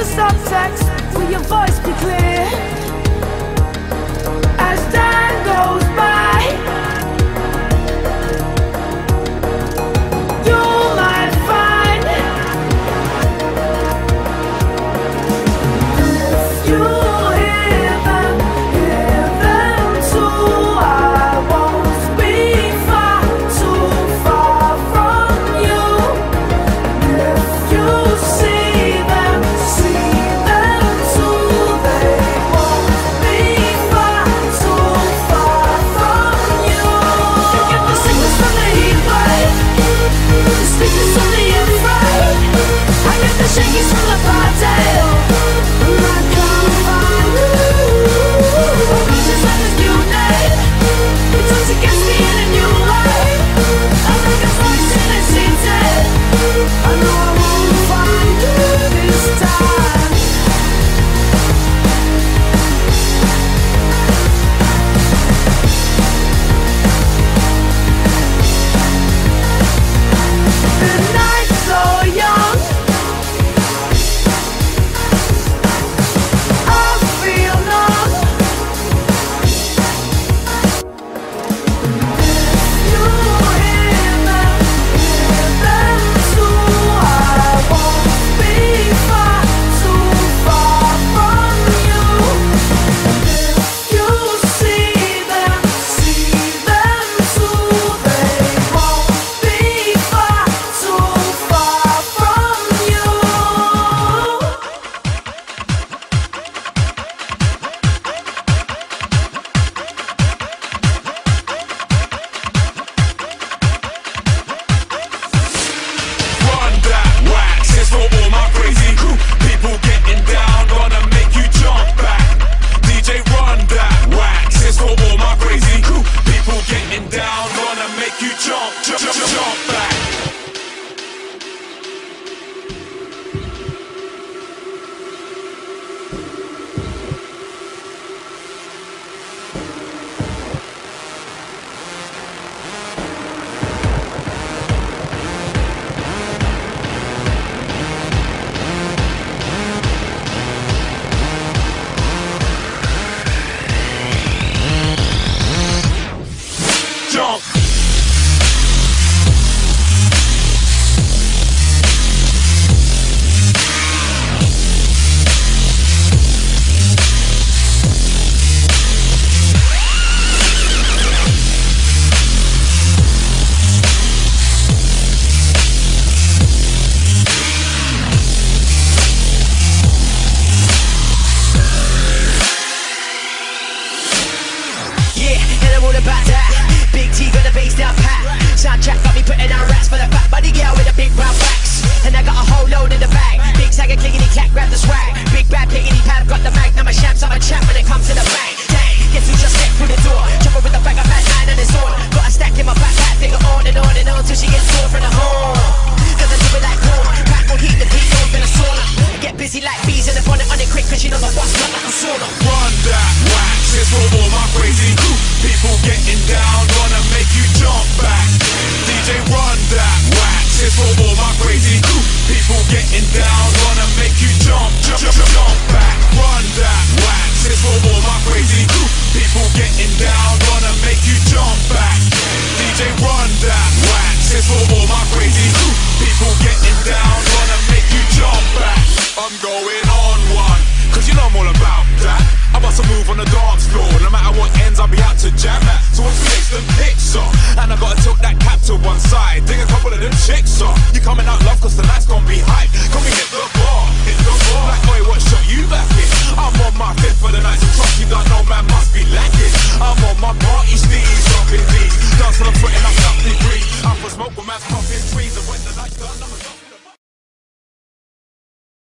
the subtext, will your voice be clear? make you jump, jump, jump, jump back. Soundtrack got me putting on rats for the fat body girl with the big round backs. And I got a whole load in the back.